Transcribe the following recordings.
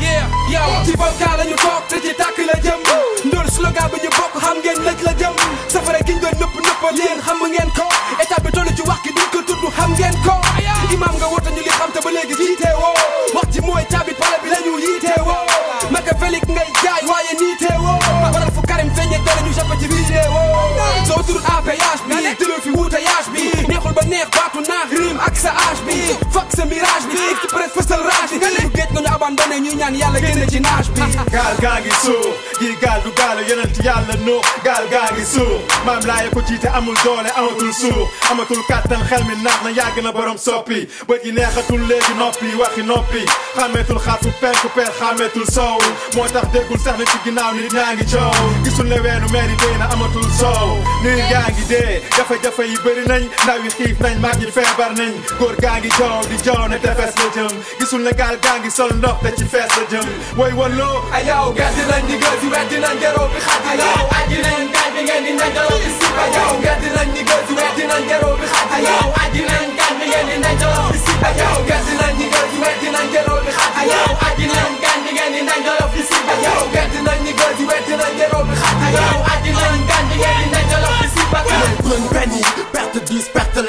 yeah yow ci vocal lañu toog te ci tàkk la jëm. Ndool slogan bi ñu bokk xam ngeen lëj la jëm. Safara gi nga nëpp nëppal yéen xam ngeen ko. État bi tollu ci wax ki duñ ko tudd xam ngeen ko. Imam nga woote ñu li xam te ba léegi jiite woo wax ji mooy caabi pale bi la ñu yiite woo Machiavélique ngay jaay waaye niite woo waral fu Karim feeñee doole ñu jàpp ci vidéo soo turul APH ñu abandonné ñuy ñaan yàlla génne ci nage bi. Gaal gaa ngi suuf gi gaal du gaal yonent yàlla no. Gaal gaa ngi suuf maam laaya ko jiite amul doole amatul suuf amatul kàttan xel mi naax na yàgg na borom soppi. Bët yi neexatul léegi noppi waxi noppi. Xàmmeetul xaatu penku per xàmmeetul soow. Moo tax déggul sax na ci ginnaaw nit ñaa ngi coow. Gisul ne weenu meeri dee na amatul soow. Nit ngi dee jafe-jafe yi bëri nañ. Ndaw yi xiif nañ mag ñi feebar nañ. Góor gaa ngi di joow ne tefes la te ci fees la jëm woy walloo ayaw gàddi nañ di gël si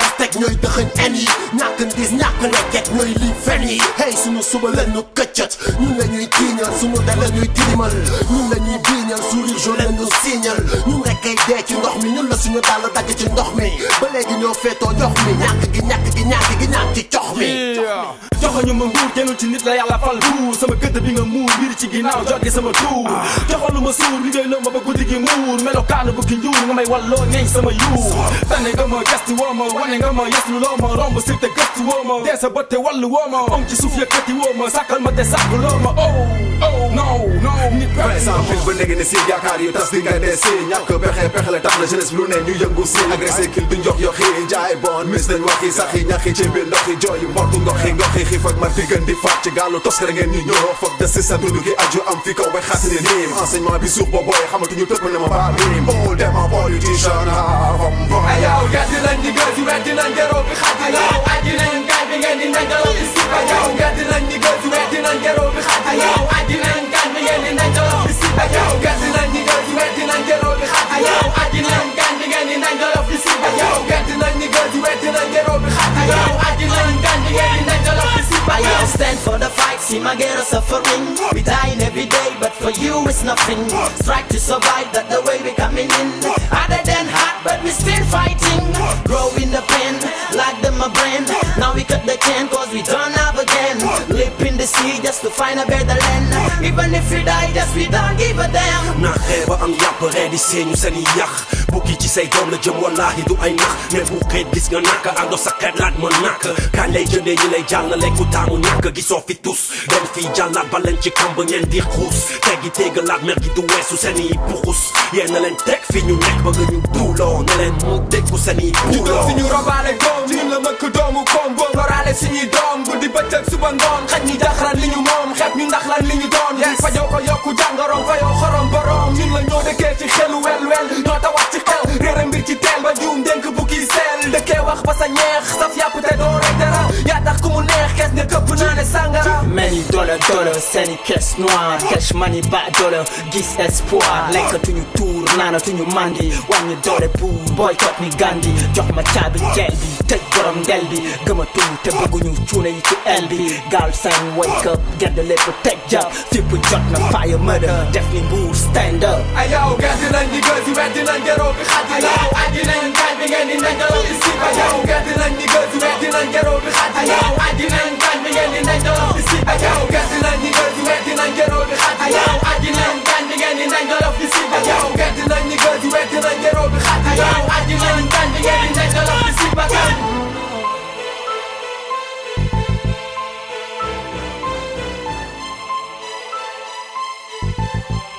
la teg ñooy dëxëñ en yi ñàkk ndis ñàkk lekket ñooy li fen yi hey sunu suba la ñu këccat ñun la ñuy tiiñal sunu da la ñuy tilimal ñun la ñuy biiñal jo leen ñu signal ñun rek kay dee ci ndox mi ñun la suñu dàll dagg ci ndox mi ba léegi ñoo feetoo ndox mi ñàkk gi ñàkk gi ñàkk gi ñàkk joxoñu ma nguur génnul ci nit la yàlla fal buur. Sama gëdd bi nga muur mbir ci ginnaaw jot gi sama tuur. Joxalu ma suur liggéey loo ma ba guddi gi muur melokaanu bu ki njuur nga may walloo neeñ sama yuur. Tane nga ma gasti woo ma wane nga ma yeslu loo ma romb ma. Dee te wallu woo ma. Te sàkk loo ma. Oh oh non non léegi ne si yaakaar yu tas di nga dee si ñàkk pexe pexe la tax na jeunesse bi lu ne ñu yëngu si agressé kil duñ jox yox yi jaay bon mis nañ waxi sax yi ñaxi ci biir ndox yi jooy yu mbortu ngox yi ngox yi xiif ak mar di gën di faat ci gaalu tos kër ngeen ñu ñoroo foog de si sa dund gi aju am fi kaw bay xaasi ni niim enseignement bi suuf ba booy xamatuñu tëpp ne ma baa miim all them are politician have am boy ayaw gàddi nañ di gël si weddi nañ jaroo bi xaati ayaw aji nañ gaay bi ngeen di najaloo bi si ayaw gàddi nañ di gël si weddi nañ jaroo bi aji nañ gël si weddi nañ jaroo bi aji nañ gaay bi ngeen di najaloo si I will stand for the fight, see my girl suffering. We dying every day, but for you it's nothing. Strike to survive, that the way we coming in. Harder than hot, but we still fighting. Grow in the pen, like them a brand. Now we cut the can, cause we turn up sea just to find a better land. Even if we die, just we don't give a damn. na xeeba am yàpp ree di seeñu seen i yàq bukki ci say doom la jëm wallaahi du ay nax mais bu xeet gis nga nàkk àndo sa xeet laat ma nàkk kañ lay jëndee ñi lay jàllale ku taamu ñàkk gisoo fi tus den fii jàllaat ba leen ci kamb ngeen di xuus teggi téegalaat mer gi du weesu seen i puxus yéen na leen teg fi ñu nekk ba nga ñu duuloo ne leen mu déggu seen i ñu doon duuloo suñu robaale góom ñun la mëkk doomu koom boo ñu ndax lan li ñu doon di fajoo ko yokku jàngoroom fayoo xorom borom ñun la ñoo dëkkee ci xelu wel wel ñoo wax ci xel réere mbir ci teel ba juum dénk bukki seel dëkkee wax ba sa ñeex saf yàpp te doo rek dara yaa tax ku mu neex kees ne këpp naa ne sàngara Many dollar dollar seeni caisse noire cash money ba dollar gis espoir lekkatuñu tuur naanatuñu mandi wàññi doole buur boycott ni gandi jox ma caabi jeel bi borom ndel bi gëmatuñ te bëgguñu cuune yi ci el bi gaal wake up gedd lépp teg jàpp fipp jot na fire murder def ni stand up. Ayaw gàddi nañ di gël si weddi nañ jaroo bi xaati ayaw aji nañ gaay bi ngeen di najaloo bi si ayaw gàddi nañ di gël si weddi nañ jaroo bi xaati ayaw Música